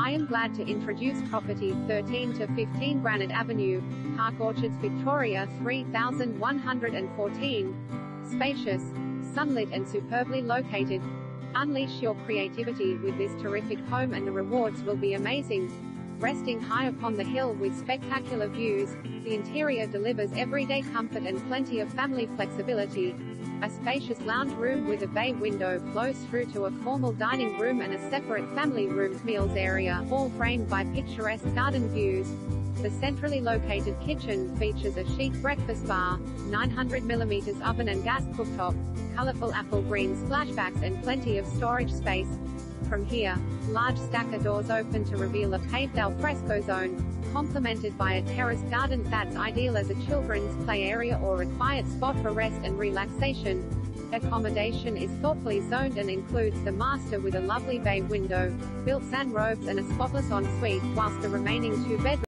I am glad to introduce property 13 to 15 Granard Avenue, Park Orchards, Victoria 3114. Spacious, sunlit and superbly located. Unleash your creativity with this terrific home and the rewards will be amazing. Resting high upon the hill with spectacular views, the interior delivers everyday comfort and plenty of family flexibility. A spacious lounge room with a bay window flows through to a formal dining room and a separate family room meals area, all framed by picturesque garden views. The centrally located kitchen features a chic breakfast bar, 900mm oven and gas cooktop, colorful apple green splashbacks and plenty of storage space. From here, large stacker doors open to reveal a paved al fresco zone, complemented by a terraced garden that's ideal as a children's play area or a quiet spot for rest and relaxation. Accommodation is thoughtfully zoned and includes the master with a lovely bay window, built-in robes and a spotless ensuite, whilst the remaining two bedrooms